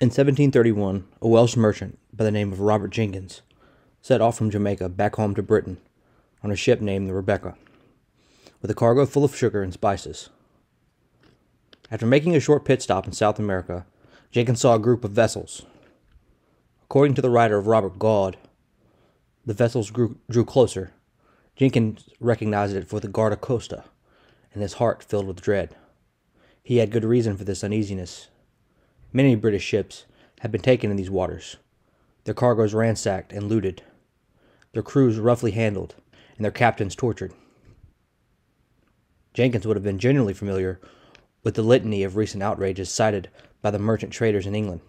In 1731, a Welsh merchant by the name of Robert Jenkins set off from Jamaica back home to Britain on a ship named the Rebecca, with a cargo full of sugar and spices. After making a short pit stop in South America, Jenkins saw a group of vessels. According to the writer of Robert Gaudi, the vessels grew, drew closer. Jenkins recognized it for the Guarda Costa, and his heart filled with dread. He had good reason for this uneasiness. Many British ships had been taken in these waters, their cargoes ransacked and looted, their crews roughly handled, and their captains tortured. Jenkins would have been generally familiar with the litany of recent outrages cited by the merchant traders in England,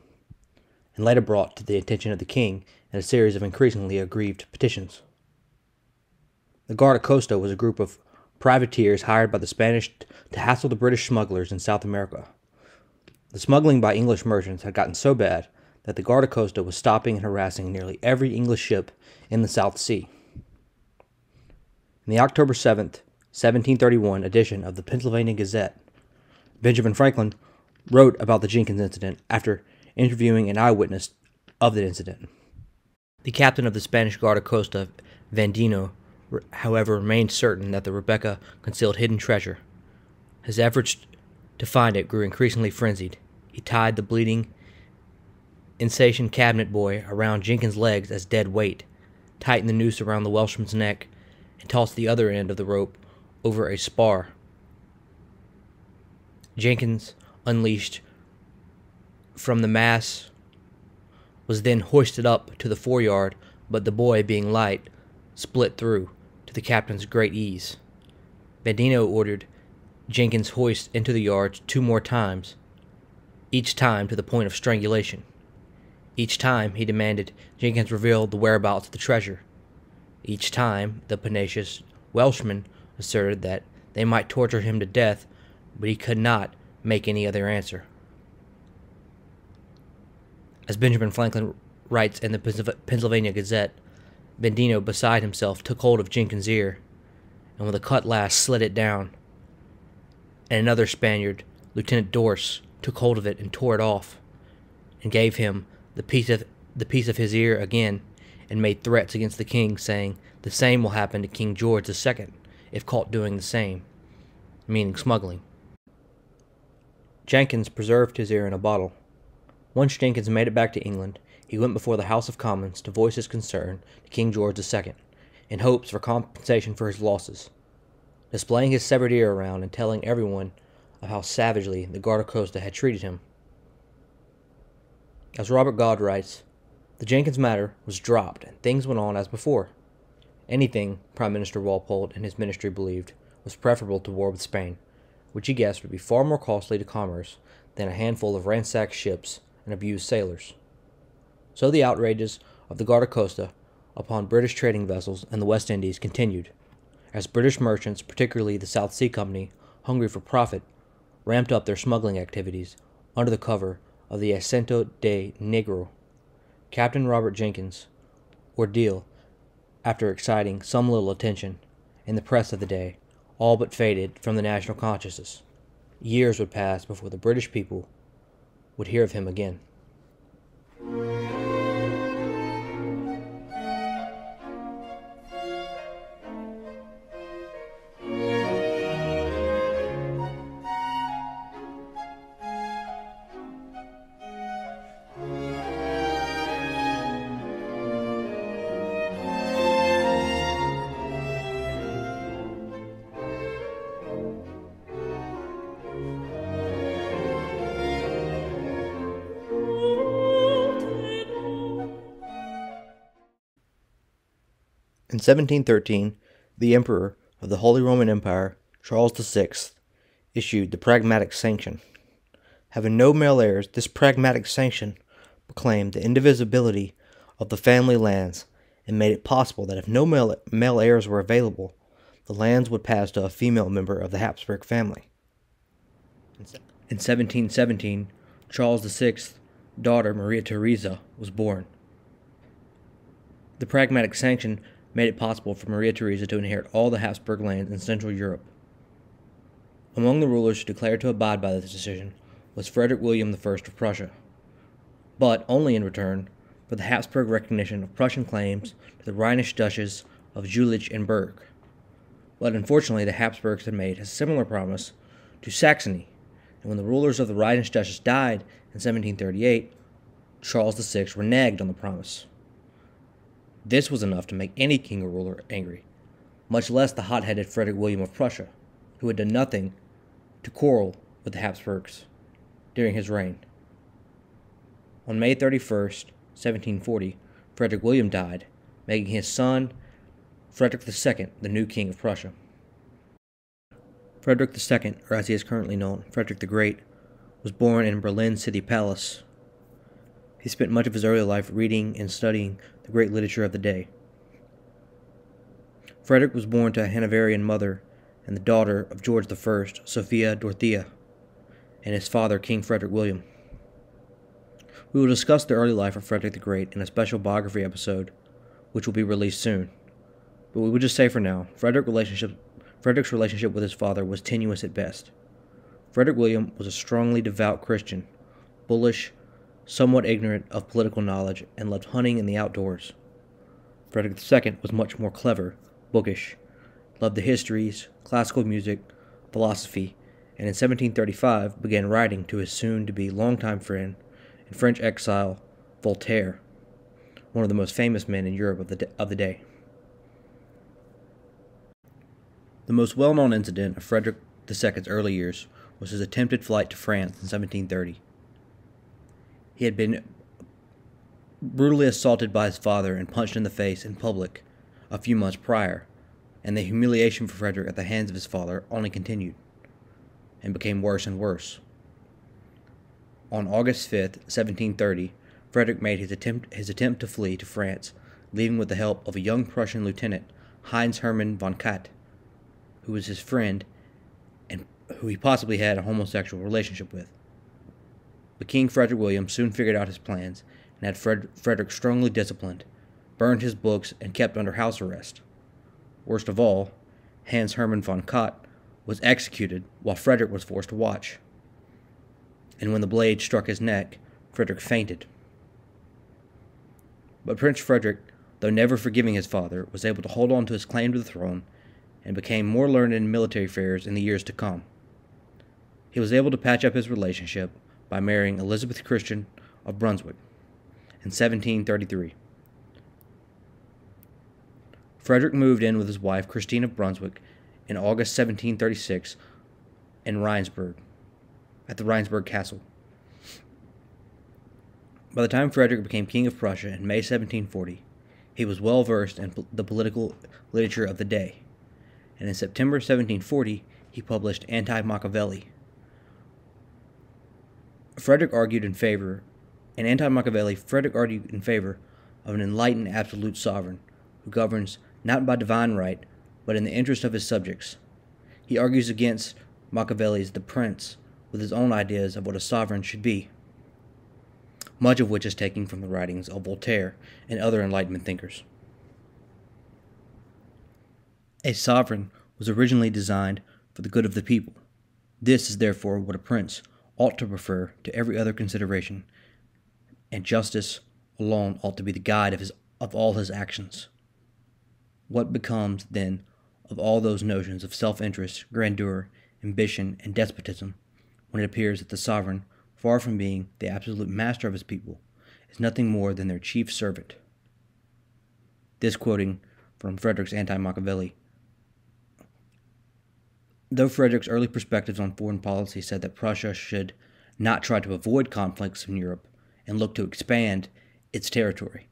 and later brought to the attention of the king in a series of increasingly aggrieved petitions. The Guarda Costa was a group of privateers hired by the Spanish to hassle the British smugglers in South America. The smuggling by English merchants had gotten so bad that the Guarda Costa was stopping and harassing nearly every English ship in the South Sea. In the October 7th, 1731 edition of the Pennsylvania Gazette, Benjamin Franklin wrote about the Jenkins incident after interviewing an eyewitness of the incident. The captain of the Spanish Guarda Costa, Vandino, however, remained certain that the Rebecca concealed hidden treasure. His efforts to find it grew increasingly frenzied. He tied the bleeding, insatiable cabinet boy around Jenkins' legs as dead weight, tightened the noose around the Welshman's neck, and tossed the other end of the rope over a spar. Jenkins, unleashed from the mass, was then hoisted up to the foreyard, but the boy, being light, split through, to the captain's great ease. Bandino ordered Jenkins hoist into the yards two more times, each time to the point of strangulation. Each time, he demanded, Jenkins revealed the whereabouts of the treasure. Each time, the pugnacious Welshman asserted that they might torture him to death, but he could not make any other answer. As Benjamin Franklin writes in the Pennsylvania Gazette, Bandino, beside himself, took hold of Jenkins' ear, and with a cutlass slit it down and another Spaniard, Lieutenant Dorse, took hold of it and tore it off, and gave him the piece of the piece of his ear again, and made threats against the king, saying, "The same will happen to King George the Second if caught doing the same," meaning smuggling. Jenkins preserved his ear in a bottle. Once Jenkins made it back to England, he went before the House of Commons to voice his concern to King George Second, in hopes for compensation for his losses displaying his severed ear around and telling everyone of how savagely the Guarda Costa had treated him. As Robert Gaudi writes, the Jenkins matter was dropped and things went on as before. Anything, Prime Minister Walpole and his ministry believed, was preferable to war with Spain, which he guessed would be far more costly to commerce than a handful of ransacked ships and abused sailors. So the outrages of the Guarda Costa upon British trading vessels in the West Indies continued as British merchants, particularly the South Sea Company, hungry for profit, ramped up their smuggling activities under the cover of the Asiento de Negro. Captain Robert Jenkins' ordeal, after exciting some little attention in the press of the day, all but faded from the national consciousness. Years would pass before the British people would hear of him again. In 1713, the Emperor of the Holy Roman Empire, Charles VI, issued the Pragmatic Sanction. Having no male heirs, this Pragmatic Sanction proclaimed the indivisibility of the family lands and made it possible that if no male, male heirs were available, the lands would pass to a female member of the Habsburg family. In 1717, Charles VI's daughter, Maria Theresa, was born. The Pragmatic Sanction made it possible for Maria Theresa to inherit all the Habsburg lands in Central Europe. Among the rulers who declared to abide by this decision was Frederick William I of Prussia. but only in return for the Habsburg recognition of Prussian claims to the Rhenish duchies of Jülich and Berg. But unfortunately, the Habsburgs had made a similar promise to Saxony, and when the rulers of the Rhenish duchies died in 1738, Charles VI reneged on the promise. This was enough to make any king or ruler angry, much less the hot headed Frederick William of Prussia, who had done nothing to quarrel with the Habsburgs during his reign. On May 31st, 1740, Frederick William died, making his son Frederick II the new king of Prussia. Frederick II, or as he is currently known, Frederick the Great, was born in Berlin City Palace. He spent much of his early life reading and studying the great literature of the day. Frederick was born to a Hanoverian mother and the daughter of George I, Sophia Dorothea, and his father, King Frederick William. We will discuss the early life of Frederick the Great in a special biography episode, which will be released soon. But we will just say for now, Frederick relationship, Frederick's relationship with his father was tenuous at best. Frederick William was a strongly devout Christian, bullish, somewhat ignorant of political knowledge, and loved hunting and the outdoors. Frederick II was much more clever, bookish, loved the histories, classical music, philosophy, and in 1735 began writing to his soon to be longtime friend and French exile Voltaire, one of the most famous men in Europe of the, of the day. The most well known incident of Frederick II's early years was his attempted flight to France in 1730. He had been brutally assaulted by his father and punched in the face in public a few months prior, and the humiliation for Frederick at the hands of his father only continued and became worse and worse. On August 5, 1730, Frederick made his attempt, his attempt to flee to France, leaving with the help of a young Prussian lieutenant, Hans Hermann von Katt, who was his friend and who he possibly had a homosexual relationship with. But King Frederick William soon figured out his plans and had Fred, Frederick strongly disciplined, burned his books, and kept under house arrest. Worst of all, Hans Hermann von Katt was executed while Frederick was forced to watch and when the blade struck his neck, Frederick fainted. But Prince Frederick, though never forgiving his father, was able to hold on to his claim to the throne and became more learned in military affairs in the years to come. He was able to patch up his relationship by marrying Elizabeth Christine of Brunswick in 1733. Frederick moved in with his wife Christine of Brunswick in August 1736 in Rheinsberg at the Rheinsberg Castle. By the time Frederick became King of Prussia in May 1740, he was well versed in the political literature of the day, and in September 1740 he published Anti Machiavelli. Frederick argued in favor, in Anti Machiavelli, Frederick argued in favor of an enlightened absolute sovereign who governs not by divine right, but in the interest of his subjects. He argues against Machiavelli's The Prince, with his own ideas of what a sovereign should be, much of which is taken from the writings of Voltaire and other Enlightenment thinkers. A sovereign was originally designed for the good of the people. This is therefore what a prince ought to prefer to every other consideration, and justice alone ought to be the guide of, his, of all his actions. What becomes, then, of all those notions of self interest, grandeur, ambition, and despotism when it appears that the sovereign, far from being the absolute master of his people, is nothing more than their chief servant. This quoting from Frederick's Anti Machiavelli. Though Frederick's early perspectives on foreign policy said that Prussia should not try to avoid conflicts in Europe and look to expand its territory.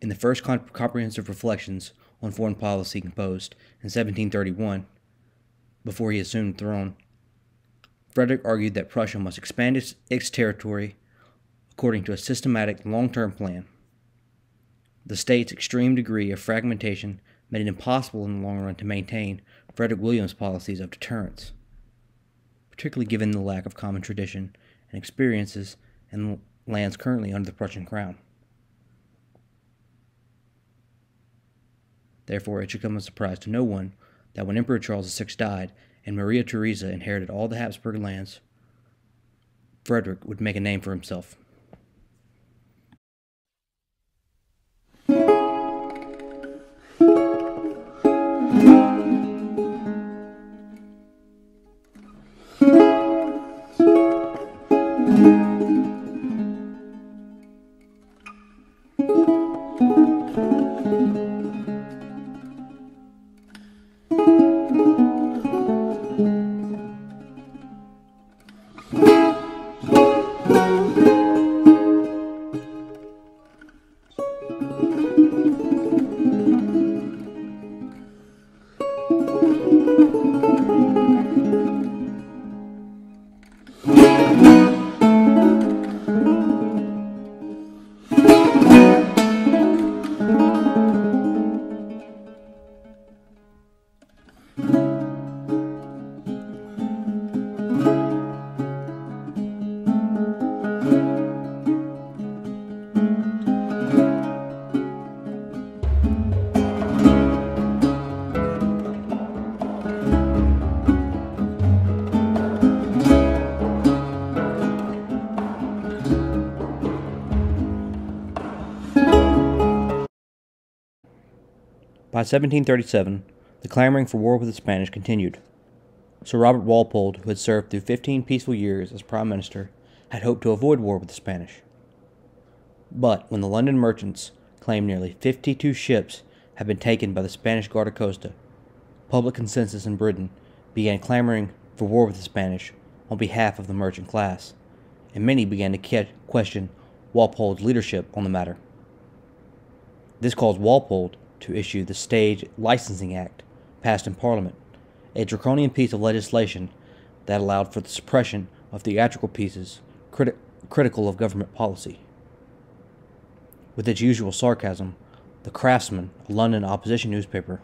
In the first comprehensive reflections on foreign policy composed in 1731, before he assumed the throne, Frederick argued that Prussia must expand its, its territory according to a systematic long term plan. The state's extreme degree of fragmentation made it impossible in the long run to maintain Frederick William's policies of deterrence, particularly given the lack of common tradition and experiences in lands currently under the Prussian crown. Therefore, it should come as a surprise to no one that when Emperor Charles VI died and Maria Theresa inherited all the Habsburg lands. Frederick would make a name for himself. By 1737, the clamoring for war with the Spanish continued. Sir Robert Walpole, who had served through 15 peaceful years as Prime Minister, had hoped to avoid war with the Spanish. But when the London merchants claimed nearly 52 ships had been taken by the Spanish Guardacosta, public consensus in Britain began clamoring for war with the Spanish on behalf of the merchant class, and many began to question Walpole's leadership on the matter. This caused Walpole to issue the Stage Licensing Act, passed in Parliament, a draconian piece of legislation that allowed for the suppression of theatrical pieces criti- critical of government policy. With its usual sarcasm, the Craftsman, a London opposition newspaper,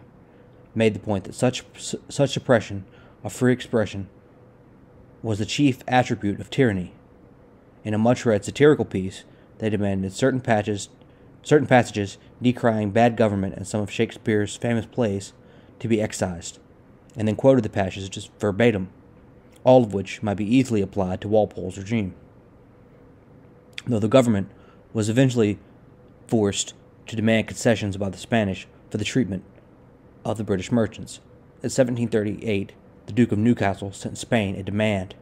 made the point that such, such suppression of free expression was the chief attribute of tyranny. In a much read satirical piece, they demanded certain patches certain passages decrying bad government in some of Shakespeare's famous plays to be excised, and then quoted the passages just verbatim, all of which might be easily applied to Walpole's regime. Though the government was eventually forced to demand concessions by the Spanish for the treatment of the British merchants. In 1738, the Duke of Newcastle sent Spain a demand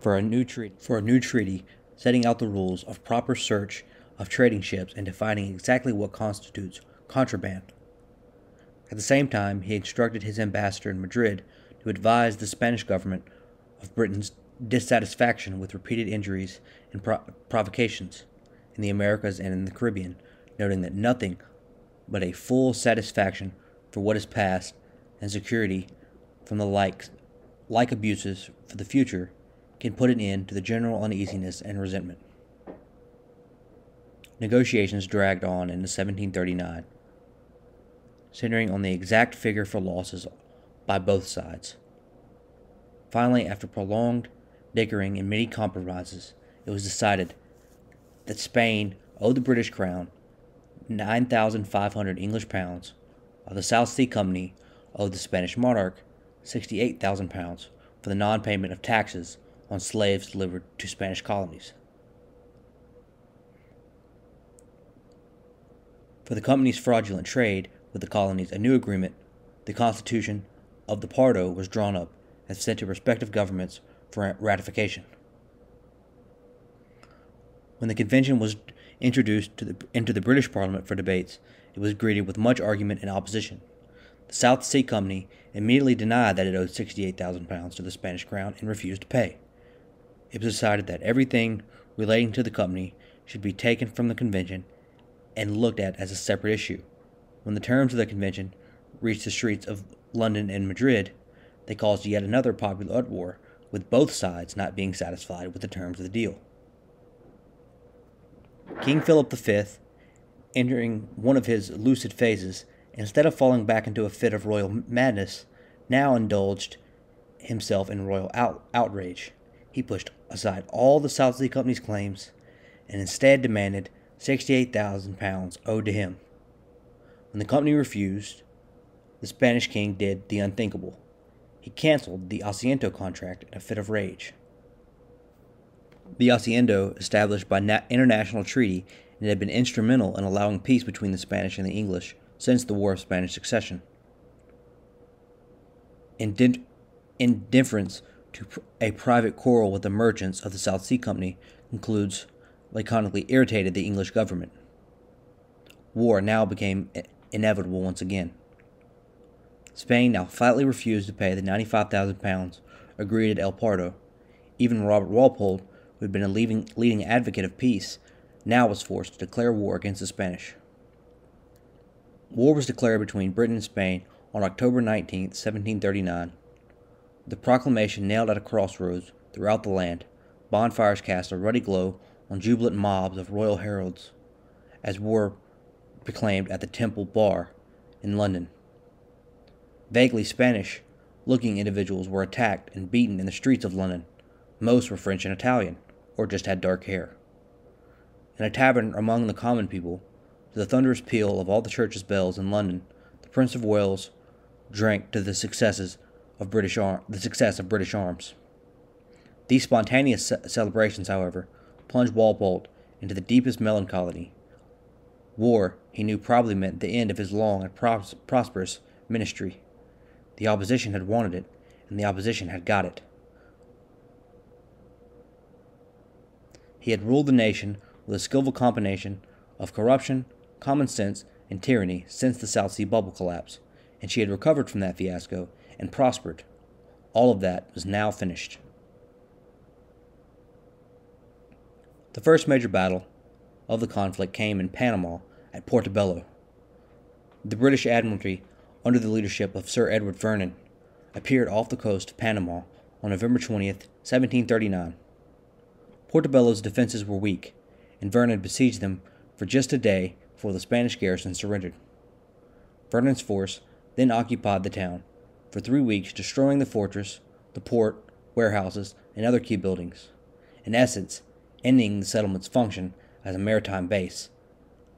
for a new treaty, for a new treaty setting out the rules of proper search of trading ships and defining exactly what constitutes contraband. At the same time, he instructed his ambassador in Madrid to advise the Spanish government of Britain's dissatisfaction with repeated injuries and pro- provocations in the Americas and in the Caribbean, noting that nothing but a full satisfaction for what is past and security from the like, like abuses for the future can put an end to the general uneasiness and resentment. Negotiations dragged on into 1739, centering on the exact figure for losses by both sides. Finally, after prolonged dickering and many compromises, it was decided that Spain owed the British Crown 9,500 English pounds, while the South Sea Company owed the Spanish monarch 68,000 pounds for the non payment of taxes on slaves delivered to Spanish colonies. For the company's fraudulent trade with the colonies, a new agreement, the Constitution of the Pardo, was drawn up and sent to respective governments for ratification. When the convention was introduced the, into the British Parliament for debates, it was greeted with much argument and opposition. The South Sea Company immediately denied that it owed £68,000 to the Spanish crown and refused to pay. It was decided that everything relating to the company should be taken from the convention and looked at as a separate issue. When the terms of the convention reached the streets of London and Madrid, they caused yet another popular uproar, with both sides not being satisfied with the terms of the deal. King Philip V, entering one of his lucid phases, instead of falling back into a fit of royal madness, now indulged himself in royal out- outrage. He pushed aside all the South Sea Company's claims and instead demanded 68,000 pounds owed to him. When the company refused, the Spanish king did the unthinkable. He canceled the Asiento contract in a fit of rage. The hacienda, established by na- international treaty, and had been instrumental in allowing peace between the Spanish and the English since the War of Spanish Succession. Indif- indifference to a private quarrel with the merchants of the South Sea Company concludes laconically irritated the English government. War now became inevitable once again. Spain now flatly refused to pay the 95,000 pounds agreed at El Pardo. Even Robert Walpole, who had been a leading, leading advocate of peace, now was forced to declare war against the Spanish. War was declared between Britain and Spain on October 19, 1739. The proclamation nailed at a crossroads throughout the land. Bonfires cast a ruddy glow on jubilant mobs of royal heralds as war proclaimed at the Temple Bar in London. Vaguely Spanish looking individuals were attacked and beaten in the streets of London. Most were French and Italian, or just had dark hair. In a tavern among the common people, to the thunderous peal of all the church's bells in London, the Prince of Wales drank to the successes of British ar- the success of British arms. These spontaneous ce- celebrations, however, plunged Walpole into the deepest melancholy. War, he knew, probably meant the end of his long and pros- prosperous ministry. The opposition had wanted it, and the opposition had got it. He had ruled the nation with a skillful combination of corruption, common sense, and tyranny since the South Sea bubble collapse, and she had recovered from that fiasco and prospered. All of that was now finished. The first major battle of the conflict came in Panama at Portobello. The British Admiralty, under the leadership of Sir Edward Vernon, appeared off the coast of Panama on November 20th, 1739. Portobello's defenses were weak, and Vernon besieged them for just a day before the Spanish garrison surrendered. Vernon's force then occupied the town for three weeks, destroying the fortress, the port, warehouses, and other key buildings. In essence, ending the settlement's function as a maritime base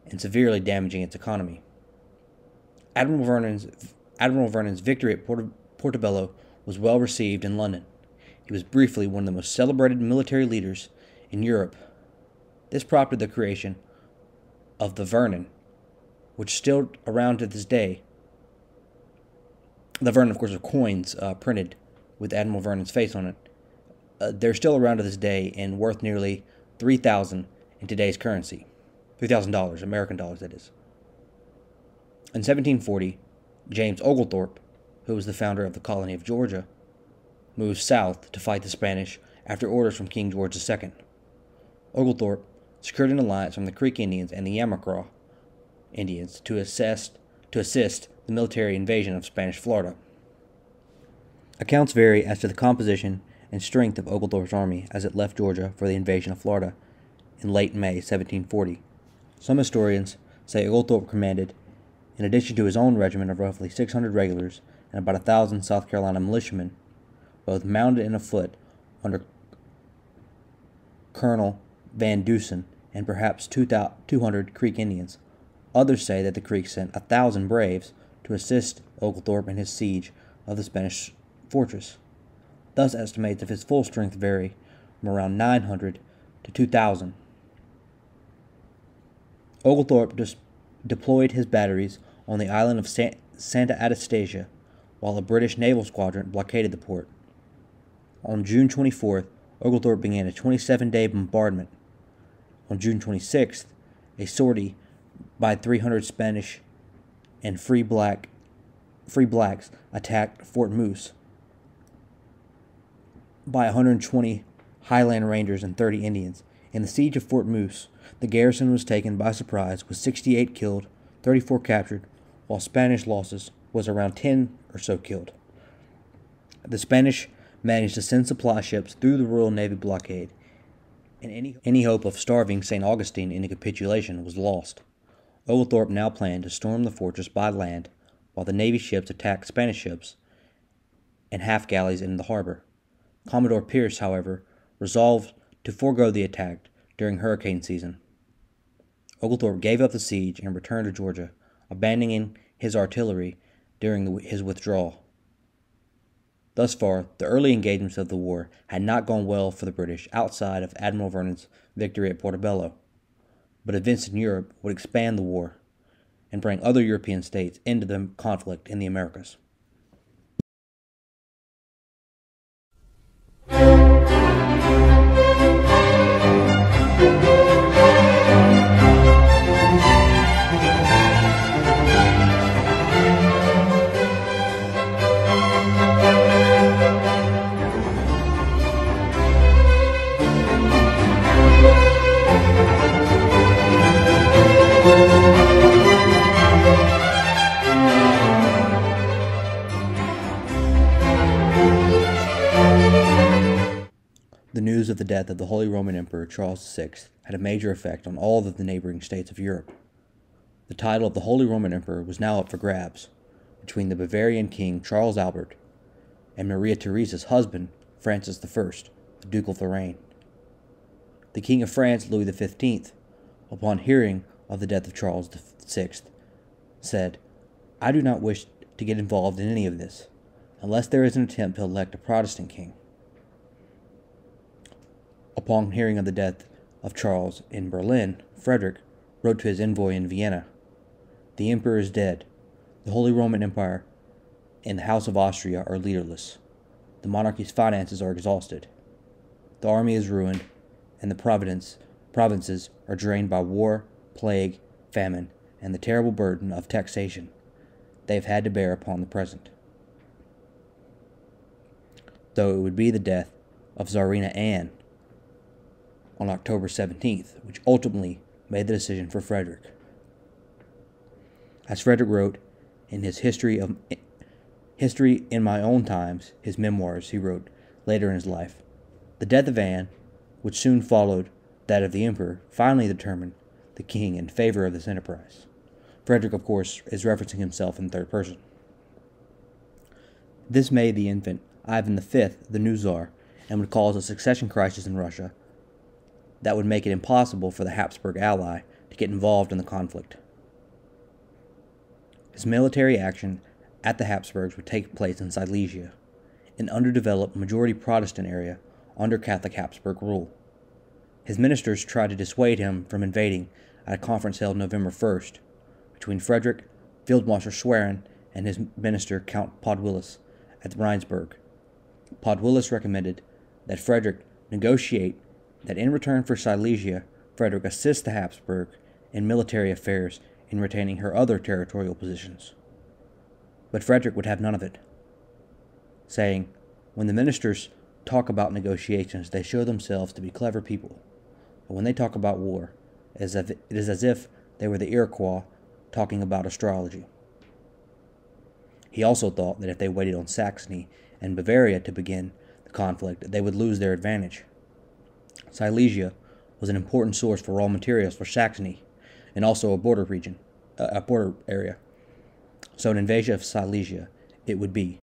and severely damaging its economy. Admiral Vernon's, Admiral Vernon's victory at Port- Portobello was well received in London. He was briefly one of the most celebrated military leaders in Europe. This prompted the creation of the Vernon, which still around to this day. The Vernon, of course, are coins uh, printed with Admiral Vernon's face on it. Uh, they're still around to this day and worth nearly three thousand in today's currency, three thousand dollars, American dollars, that is. In 1740, James Oglethorpe, who was the founder of the colony of Georgia, moved south to fight the Spanish after orders from King George II. Oglethorpe secured an alliance from the Creek Indians and the Yamacraw Indians to assist, to assist the military invasion of Spanish Florida. Accounts vary as to the composition and strength of Oglethorpe's army as it left Georgia for the invasion of Florida in late May 1740. Some historians say Oglethorpe commanded, in addition to his own regiment of roughly 600 regulars and about a thousand South Carolina militiamen, both mounted and afoot, under Colonel Van Dusen and perhaps 200 Creek Indians. Others say that the Creeks sent a thousand braves to assist Oglethorpe in his siege of the Spanish fortress. Thus, estimates of his full strength vary from around 900 to 2,000. Oglethorpe deployed his batteries on the island of Sa- Santa Anastasia while a British naval squadron blockaded the port. On June 24th, Oglethorpe began a 27 day bombardment. On June 26th, a sortie by 300 Spanish and free black free blacks attacked Fort Moose by 120 Highland Rangers and 30 Indians. In the siege of Fort Moose, the garrison was taken by surprise with 68 killed, 34 captured, while Spanish losses was around 10 or so killed. The Spanish managed to send supply ships through the Royal Navy blockade, and any, any hope of starving St. Augustine into capitulation was lost. Oglethorpe now planned to storm the fortress by land while the Navy ships attacked Spanish ships and half galleys in the harbor. Commodore Pierce, however, resolved to forego the attack during hurricane season. Oglethorpe gave up the siege and returned to Georgia, abandoning his artillery during his withdrawal. Thus far, the early engagements of the war had not gone well for the British outside of Admiral Vernon's victory at Portobello, but events in Europe would expand the war and bring other European states into the conflict in the Americas. The death of the Holy Roman Emperor Charles VI had a major effect on all of the neighboring states of Europe. The title of the Holy Roman Emperor was now up for grabs between the Bavarian king Charles Albert and Maria Theresa's husband, Francis I, the Duke of Lorraine. The King of France, Louis XV, upon hearing of the death of Charles VI, said, I do not wish to get involved in any of this, unless there is an attempt to elect a Protestant king upon hearing of the death of Charles in Berlin, Frederick wrote to his envoy in Vienna The Emperor is dead. The Holy Roman Empire and the House of Austria are leaderless. The monarchy's finances are exhausted. The army is ruined, and the providence, provinces are drained by war, plague, famine, and the terrible burden of taxation they have had to bear upon the present. Though it would be the death of Tsarina Anne on October 17th, which ultimately made the decision for Frederick. As Frederick wrote in his History of History in My Own Times, his memoirs he wrote later in his life, the death of Anne, which soon followed that of the emperor, finally determined the king in favor of this enterprise. Frederick, of course, is referencing himself in third person. This made the infant Ivan V the new czar and would cause a succession crisis in Russia that would make it impossible for the Habsburg ally to get involved in the conflict. His military action at the Habsburgs would take place in Silesia, an underdeveloped majority Protestant area under Catholic Habsburg rule. His ministers tried to dissuade him from invading at a conference held November 1st between Frederick, Field Marshal Schwerin, and his minister Count Podewils at Rheinsberg. Podewils recommended that Frederick negotiate that in return for Silesia, Frederick assists the Habsburg in military affairs in retaining her other territorial positions. But Frederick would have none of it, saying, When the ministers talk about negotiations, they show themselves to be clever people. But when they talk about war, it is as if they were the Iroquois talking about astrology. He also thought that if they waited on Saxony and Bavaria to begin the conflict, they would lose their advantage. Silesia was an important source for raw materials for Saxony and also a border region, uh, a border area. So an invasion of Silesia it would be.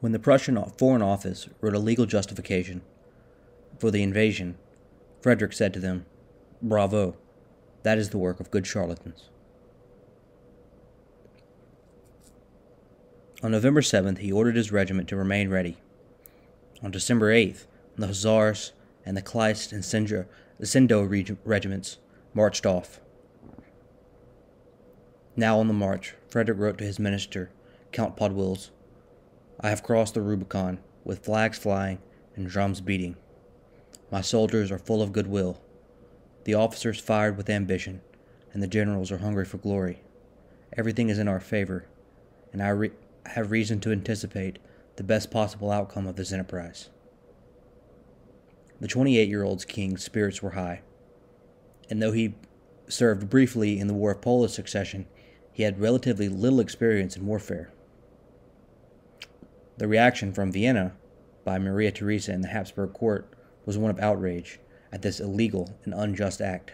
When the Prussian Foreign Office wrote a legal justification for the invasion, Frederick said to them, Bravo, that is the work of good charlatans. On November 7th, he ordered his regiment to remain ready on December 8th, the Hussars and the Kleist and Sindel regiments marched off. Now on the march, Frederick wrote to his minister, Count Podewils, I have crossed the Rubicon, with flags flying and drums beating. My soldiers are full of goodwill. The officers fired with ambition, and the generals are hungry for glory. Everything is in our favor, and I re have reason to anticipate the best possible outcome of this enterprise. The 28 year old's king's spirits were high, and though he served briefly in the War of Polish Succession, he had relatively little experience in warfare. The reaction from Vienna by Maria Theresa and the Habsburg court was one of outrage at this illegal and unjust act.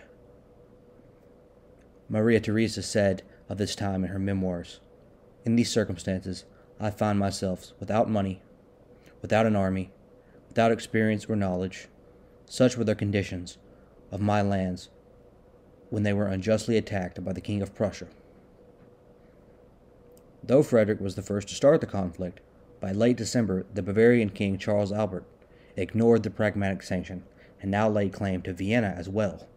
Maria Theresa said of this time in her memoirs In these circumstances, I find myself without money, without an army, without experience or knowledge. Such were the conditions of my lands when they were unjustly attacked by the King of Prussia. Though Frederick was the first to start the conflict, by late December the Bavarian king Charles Albert ignored the pragmatic sanction and now laid claim to Vienna as well.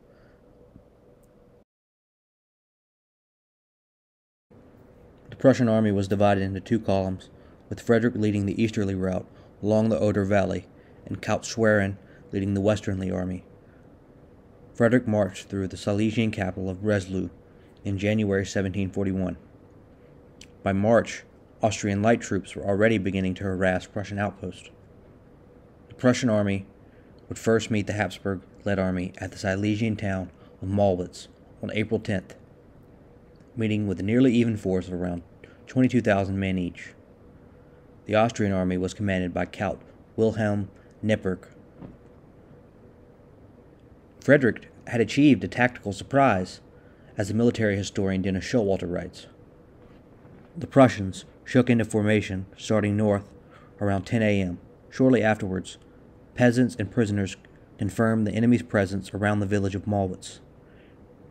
Prussian army was divided into two columns, with Frederick leading the easterly route along the Oder Valley and Count Schwerin leading the westernly army. Frederick marched through the Silesian capital of Breslau in January 1741. By March, Austrian light troops were already beginning to harass Prussian outposts. The Prussian army would first meet the Habsburg led army at the Silesian town of Mollwitz on April 10th, meeting with a nearly even force of around 22,000 men each. The Austrian army was commanded by Count Wilhelm Neipperg. Frederick had achieved a tactical surprise, as the military historian Dennis Showalter writes. The Prussians shook into formation starting north around 10 a.m. Shortly afterwards, peasants and prisoners confirmed the enemy's presence around the village of Mollwitz.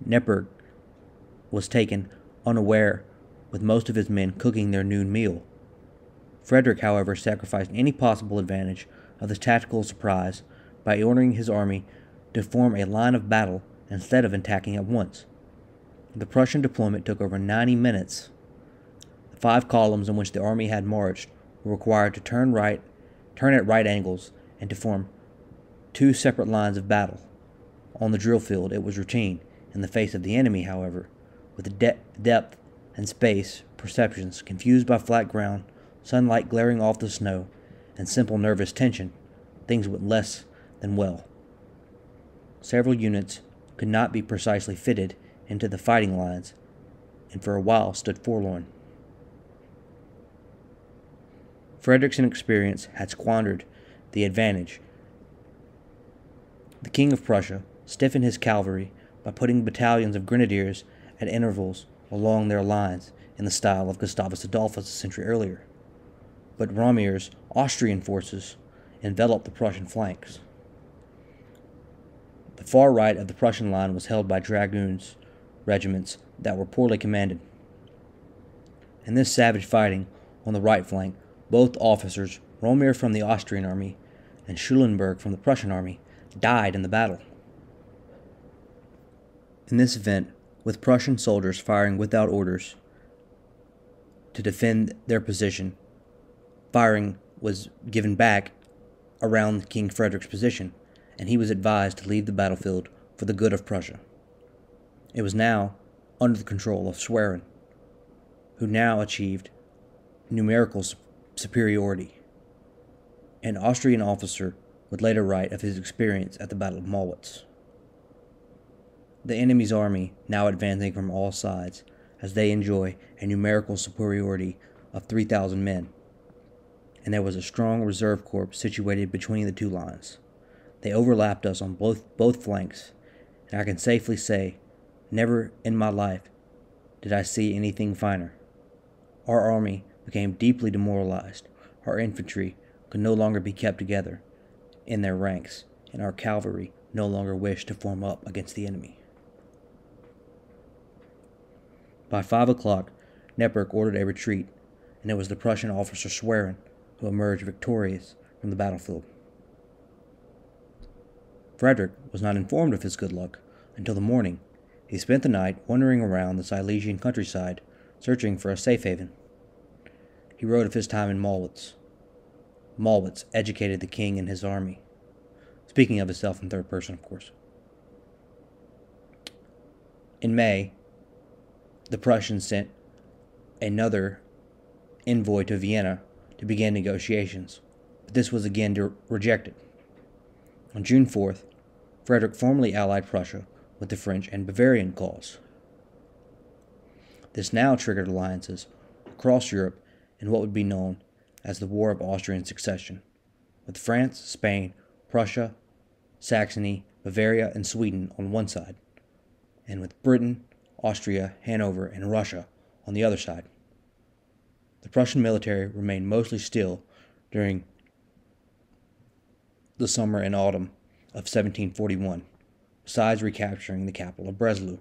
Neipperg was taken unaware, with most of his men cooking their noon meal. Frederick, however, sacrificed any possible advantage of this tactical surprise by ordering his army to form a line of battle instead of attacking at once. The Prussian deployment took over 90 minutes the five columns in which the army had marched were required to turn right, turn at right angles, and to form two separate lines of battle. On the drill field, it was routine. In the face of the enemy, however, with the de- depth and space perceptions confused by flat ground, sunlight glaring off the snow, and simple nervous tension, things went less than well. Several units could not be precisely fitted into the fighting lines, and for a while stood forlorn. Frederick's inexperience had squandered the advantage. The King of Prussia stiffened his cavalry by putting battalions of grenadiers at intervals along their lines in the style of Gustavus Adolphus a century earlier. But Roemer's Austrian forces enveloped the Prussian flanks. The far right of the Prussian line was held by dragoons regiments that were poorly commanded. In this savage fighting on the right flank, both officers, Roemer from the Austrian army and Schulenburg from the Prussian army, died in the battle. In this event, with Prussian soldiers firing without orders to defend their position, firing was given back around King Frederick's position, and he was advised to leave the battlefield for the good of Prussia. It was now under the control of Schwerin, who now achieved numerical superiority. An Austrian officer would later write of his experience at the Battle of Mollwitz. The enemy's army now advancing from all sides as they enjoy a numerical superiority of 3,000 men, and there was a strong reserve corps situated between the two lines. They overlapped us on both, both flanks, and I can safely say, never in my life did I see anything finer. Our army became deeply demoralized. Our infantry could no longer be kept together in their ranks, and our cavalry no longer wished to form up against the enemy. By five o'clock, Neipperg ordered a retreat, and it was the Prussian officer Schwerin who emerged victorious from the battlefield. Frederick was not informed of his good luck until the morning. He spent the night wandering around the Silesian countryside, searching for a safe haven. He wrote of his time in Mollwitz. Mollwitz educated the king and his army. Speaking of himself in third person, of course. In May, the Prussians sent another envoy to Vienna to begin negotiations, but this was again de- rejected. On June 4th, Frederick formally allied Prussia with the French and Bavarian cause. This now triggered alliances across Europe in what would be known as the War of Austrian Succession, with France, Spain, Prussia, Saxony, Bavaria, and Sweden on one side, and with Britain, Austria, Hanover, and Russia on the other side. The Prussian military remained mostly still during the summer and autumn of 1741, besides recapturing the capital of Breslau.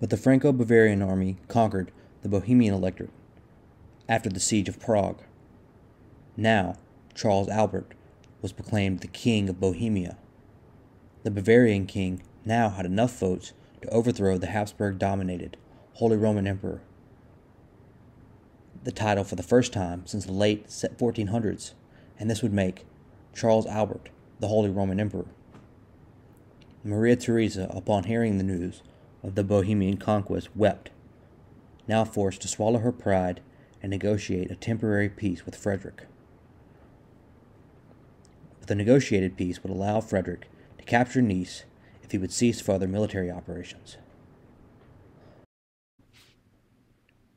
But the Franco Bavarian army conquered the Bohemian electorate after the siege of Prague. Now, Charles Albert was proclaimed the King of Bohemia. The Bavarian king now had enough votes to overthrow the Habsburg dominated Holy Roman Emperor. The title for the first time since the late 1400s, and this would make Charles Albert the Holy Roman Emperor. Maria Theresa, upon hearing the news of the Bohemian conquest, wept, now forced to swallow her pride and negotiate a temporary peace with Frederick. But the negotiated peace would allow Frederick to capture Neisse if he would cease further military operations.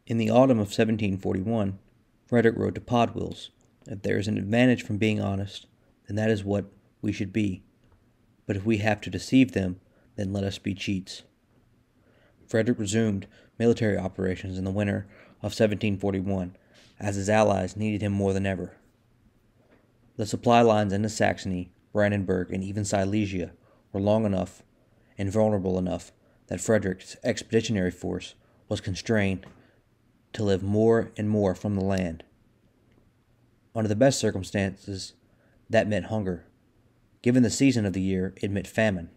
In the autumn of 1741, Frederick wrote to Podewils, If there is an advantage from being honest, then that is what we should be. But if we have to deceive them, then let us be cheats. Frederick resumed military operations in the winter of 1741, as his allies needed him more than ever. The supply lines into Saxony, Brandenburg, and even Silesia were long enough and vulnerable enough that Frederick's expeditionary force was constrained to live more and more from the land. Under the best circumstances, that meant hunger. Given the season of the year, it meant famine.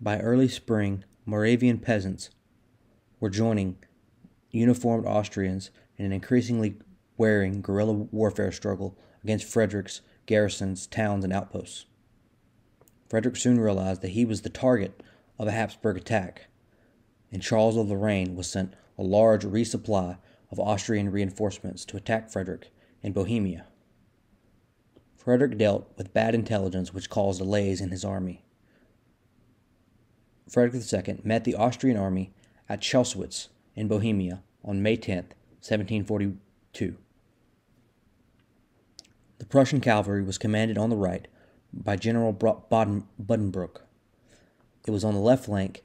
By early spring, Moravian peasants were joining uniformed Austrians in an increasingly wearing guerrilla warfare struggle against Frederick's garrisons, towns, and outposts. Frederick soon realized that he was the target of a Habsburg attack, and Charles of Lorraine was sent a large resupply of Austrian reinforcements to attack Frederick in Bohemia. Frederick dealt with bad intelligence which caused delays in his army. Frederick II met the Austrian army at Chotuwitz in Bohemia on May 10, 1742. The Prussian cavalry was commanded on the right by General Baden- Buddenbrock. It was on the left flank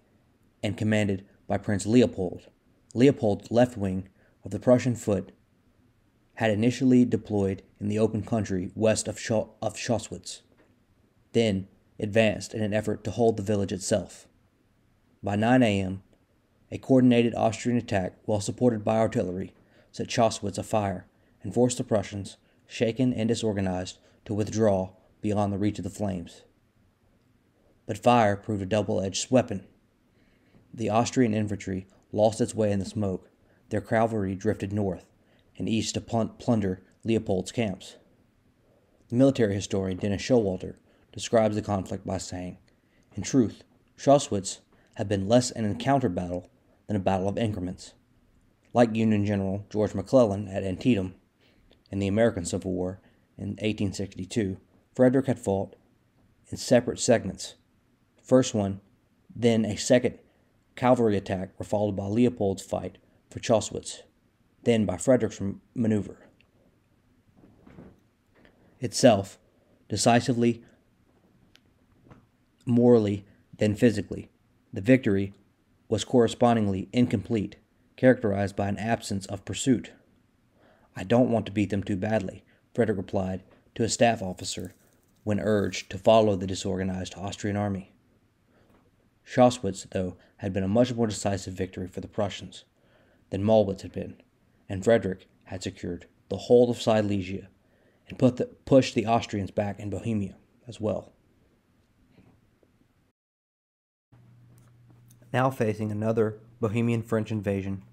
and commanded by Prince Leopold. Leopold's left wing of the Prussian foot had initially deployed in the open country west of, Scha- of Chotuwitz, then advanced in an effort to hold the village itself. By 9 a.m., a coordinated Austrian attack, well supported by artillery, set Chotuwitz afire and forced the Prussians, shaken and disorganized, to withdraw beyond the reach of the flames. But fire proved a double edged weapon. The Austrian infantry lost its way in the smoke. Their cavalry drifted north and east to plunder Leopold's camps. The military historian Dennis Showalter describes the conflict by saying, In truth, Chotuwitz had been less an encounter battle than a battle of increments. Like Union General George McClellan at Antietam in the American Civil War in 1862, Frederick had fought in separate segments. First one, then a second cavalry attack were followed by Leopold's fight for Chotuwitz, then by Frederick's maneuver. Itself, decisively, morally, then physically, the victory was correspondingly incomplete, characterized by an absence of pursuit. I don't want to beat them too badly, Frederick replied to a staff officer when urged to follow the disorganized Austrian army. Chotuwitz, though, had been a much more decisive victory for the Prussians than Mollwitz had been, and Frederick had secured the whole of Silesia and put the, pushed the Austrians back in Bohemia as well. Now facing another Bohemian French invasion,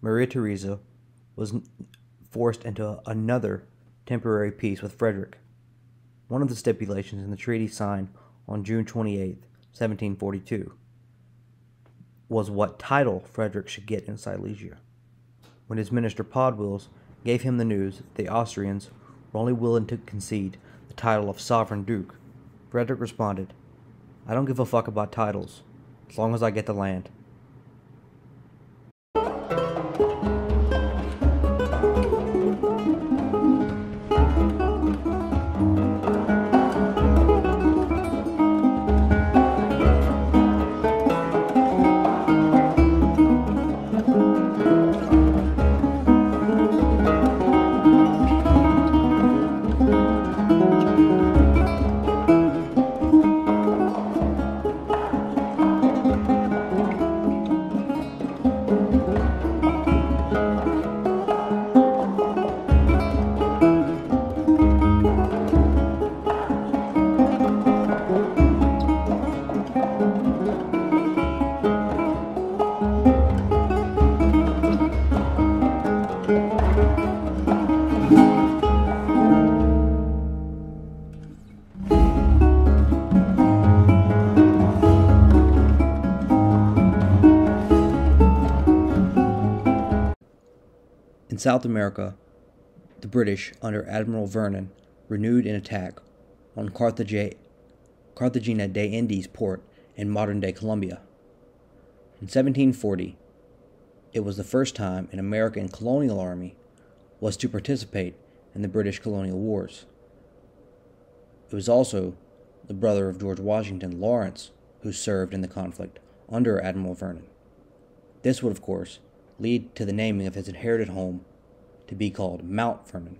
Maria Theresa was forced into another temporary peace with Frederick. One of the stipulations in the treaty signed on June 28, 1742, was what title Frederick should get in Silesia. When his minister Podewils gave him the news that the Austrians were only willing to concede the title of sovereign duke, Frederick responded, I don't give a fuck about titles, as long as I get the land. South America, the British, under Admiral Vernon, renewed an attack on Carthage- Cartagena de Indias port in modern day Colombia. In 1740, it was the first time an American colonial army was to participate in the British colonial wars. It was also the brother of George Washington, Lawrence, who served in the conflict under Admiral Vernon. This would, of course, lead to the naming of his inherited home to be called Mount Vernon,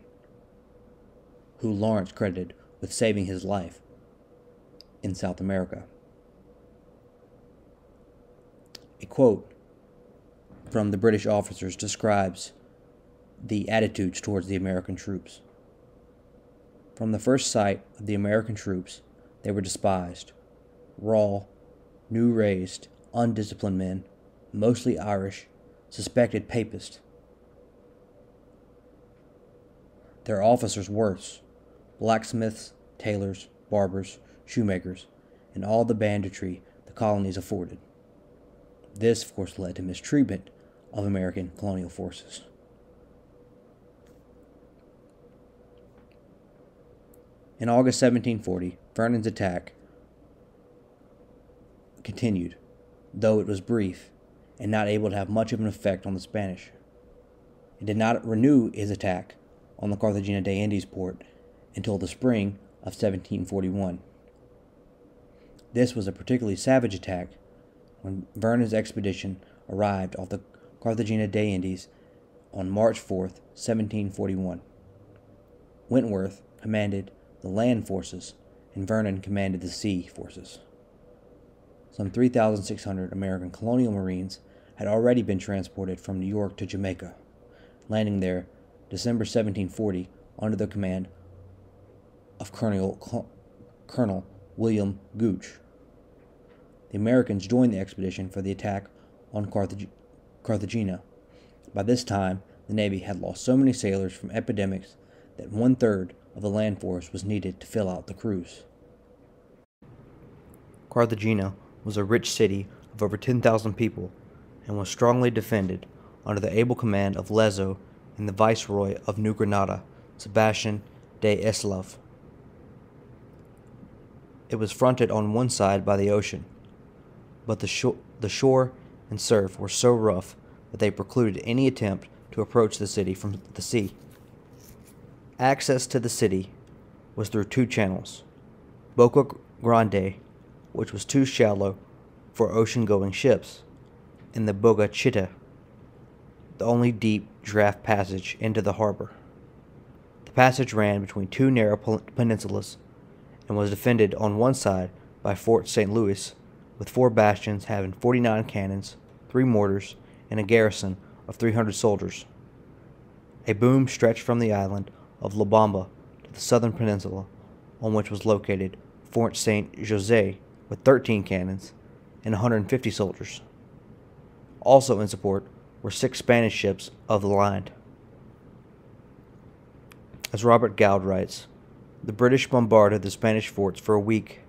who Lawrence credited with saving his life in South America. A quote from the British officers describes the attitudes towards the American troops. From the first sight of the American troops, they were despised. Raw, new raised, undisciplined men, mostly Irish, suspected papists. Their officers worse blacksmiths, tailors, barbers, shoemakers, and all the banditry the colonies afforded. This, of course, led to mistreatment of American colonial forces. In August 1740, Vernon's attack continued, though it was brief and not able to have much of an effect on the Spanish. It did not renew his attack on the Cartagena de Indias port until the spring of 1741. This was a particularly savage attack when Vernon's expedition arrived off the Cartagena de Indias on March 4, 1741. Wentworth commanded the land forces, and Vernon commanded the sea forces. Some 3,600 American colonial marines had already been transported from New York to Jamaica, landing there December 1740 under the command of Colonel, Colonel William Gooch. The Americans joined the expedition for the attack on Carthage- Carthagena. By this time, the Navy had lost so many sailors from epidemics that one third of the land force was needed to fill out the crews. Carthagena was a rich city of over 10,000 people and was strongly defended under the able command of Lezo and the Viceroy of New Granada, Sebastian de Eslava. It was fronted on one side by the ocean, but the, sho- the shore and surf were so rough that they precluded any attempt to approach the city from the sea. Access to the city was through two channels Boca Grande, which was too shallow for ocean going ships, and the Boca Chica, the only deep draft passage into the harbor. The passage ran between two narrow peninsulas and was defended on one side by Fort St. Louis, with four bastions having 49 cannons, three mortars, and a garrison of 300 soldiers. A boom stretched from the island of La Bamba to the southern peninsula, on which was located Fort St. Jose with 13 cannons and 150 soldiers. Also in support were six Spanish ships of the line. As Robert Gaudi writes, the British bombarded the Spanish forts for a week,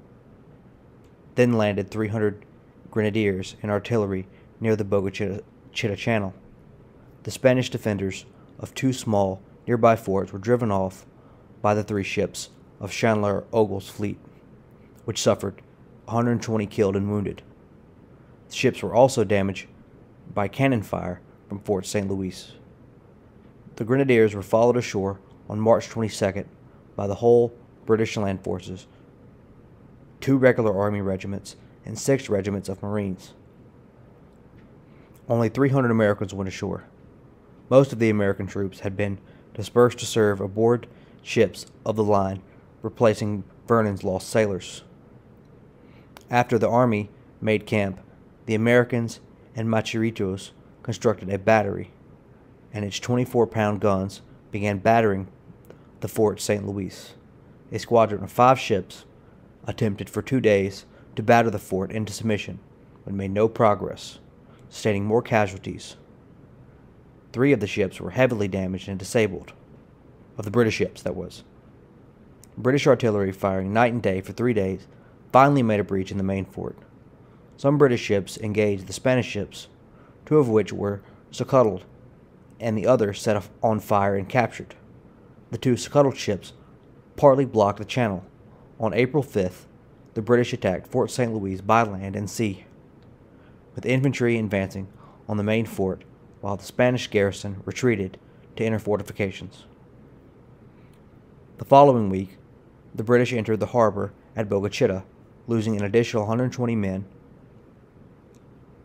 then landed 300 grenadiers and artillery near the Boca Chica Channel. The Spanish defenders of two small nearby forts were driven off by the three ships of Chaloner Ogle's fleet, which suffered 120 killed and wounded. The ships were also damaged by cannon fire from Fort St. Louis. The grenadiers were followed ashore on March 22nd by the whole British land forces, two regular army regiments, and six regiments of Marines. Only 300 Americans went ashore. Most of the American troops had been dispersed to serve aboard ships of the line, replacing Vernon's lost sailors. After the army made camp, the Americans and Macheteros constructed a battery, and its 24 pound guns began battering the Fort St. Louis. A squadron of five ships attempted for two days to batter the fort into submission, but made no progress, sustaining more casualties. Three of the ships were heavily damaged and disabled. Of the British ships, that was. British artillery firing night and day for three days finally made a breach in the main fort. Some British ships engaged the Spanish ships, two of which were scuttled, and the other set on fire and captured. The two scuttled ships partly blocked the channel. On April 5th, the British attacked Fort St. Louis by land and sea, with infantry advancing on the main fort while the Spanish garrison retreated to inner fortifications. The following week, the British entered the harbor at Bogota, losing an additional 120 men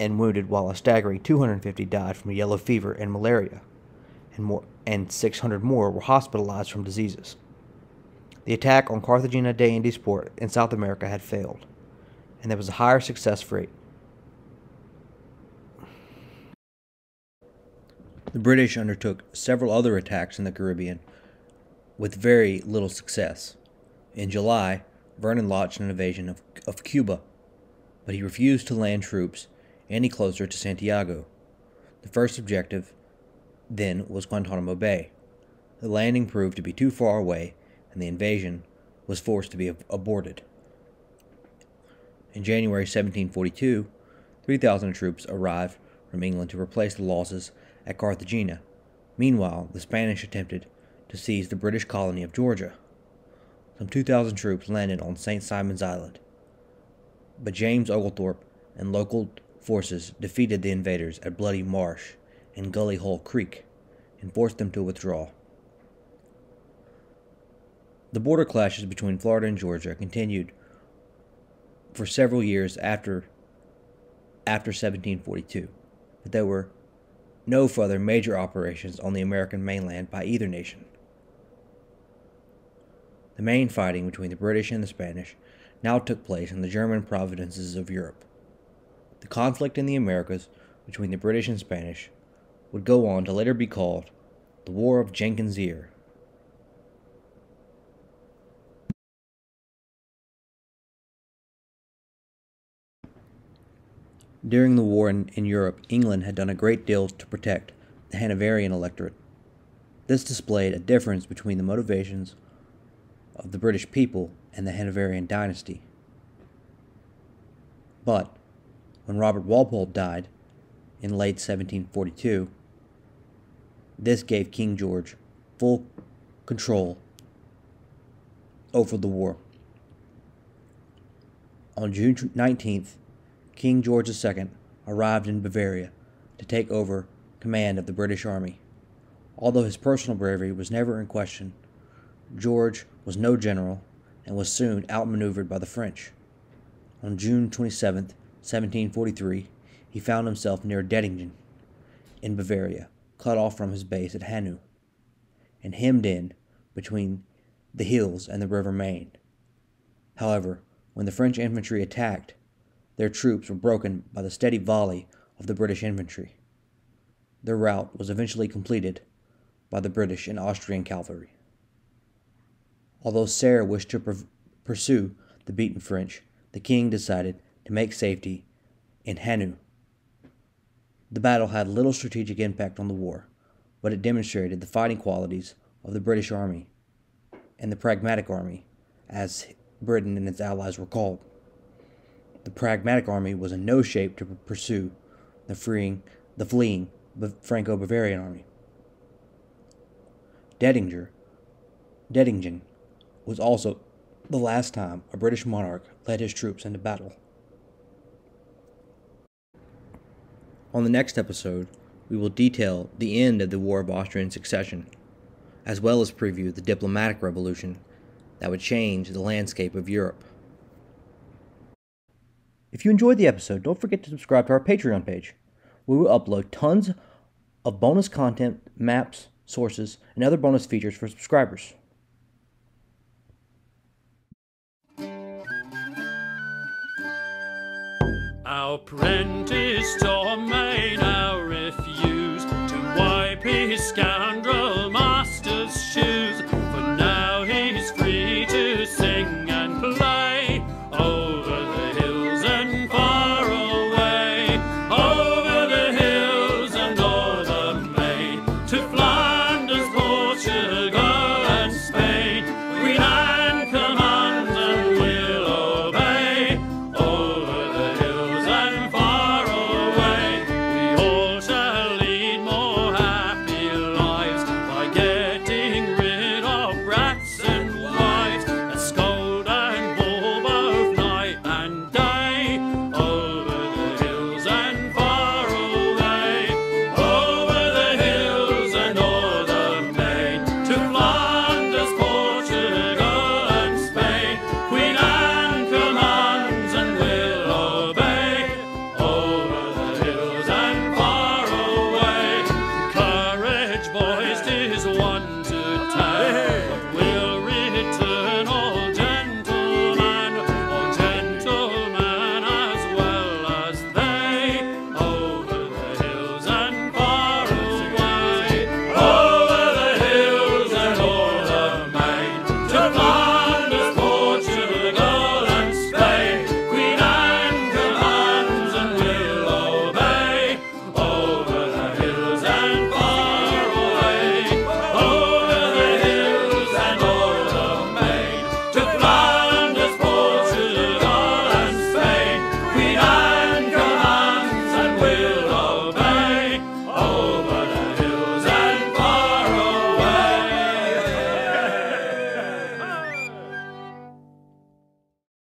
and wounded, while a staggering 250 died from yellow fever and malaria, and, more, and 600 more were hospitalized from diseases. The attack on Cartagena de Indias port in South America had failed, and there was a higher success rate. The British undertook several other attacks in the Caribbean with very little success. In July, Vernon launched an invasion of, of Cuba, but he refused to land troops any closer to Santiago. The first objective, then, was Guantanamo Bay. The landing proved to be too far away, and the invasion was forced to be aborted. In January 1742, 3,000 troops arrived from England to replace the losses at Cartagena. Meanwhile, the Spanish attempted to seize the British colony of Georgia. Some 2,000 troops landed on St. Simon's Island, but James Oglethorpe and local forces defeated the invaders at Bloody Marsh and Gully Hole Creek and forced them to withdraw. The border clashes between Florida and Georgia continued for several years after after 1742, but there were no further major operations on the American mainland by either nation. The main fighting between the British and the Spanish now took place in the German provinces of Europe. The conflict in the Americas between the British and Spanish would go on to later be called the War of Jenkins' Ear. During the war in, in, Europe, England had done a great deal to protect the Hanoverian electorate. This displayed a difference between the motivations of the British people and the Hanoverian dynasty. But when Robert Walpole died in late 1742, this gave King George full control over the war. On June 19th, King George II arrived in Bavaria to take over command of the British Army. Although his personal bravery was never in question, George was no general and was soon outmaneuvered by the French. On June 27th, 1743, he found himself near Dettingen in Bavaria, cut off from his base at Hanau, and hemmed in between the hills and the river Main. However, when the French infantry attacked, their troops were broken by the steady volley of the British infantry. Their rout was eventually completed by the British and Austrian cavalry. Although Stair wished to pursue the beaten French, the king decided to make safety in Hanau. The battle had little strategic impact on the war, but it demonstrated the fighting qualities of the British Army and the Pragmatic Army, as Britain and its allies were called. The Pragmatic Army was in no shape to pursue the freeing, the fleeing Franco-Bavarian army. Dettinger, Dettingen was also the last time a British monarch led his troops into battle. On the next episode, we will detail the end of the War of Austrian Succession, as well as preview the diplomatic revolution that would change the landscape of Europe. If you enjoyed the episode, don't forget to subscribe to our Patreon page. We will upload tons of bonus content, maps, sources, and other bonus features for subscribers. Apprentice Tom may now refuse to wipe his scoundrel master's shoes.